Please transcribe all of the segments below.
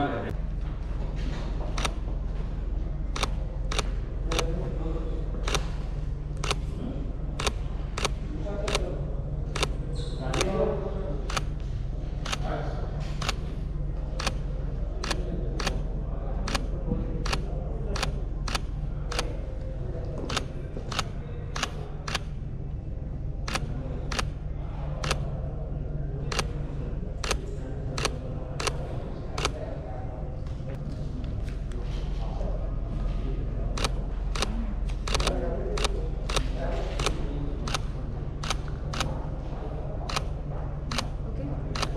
Gracias.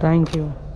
Thank you.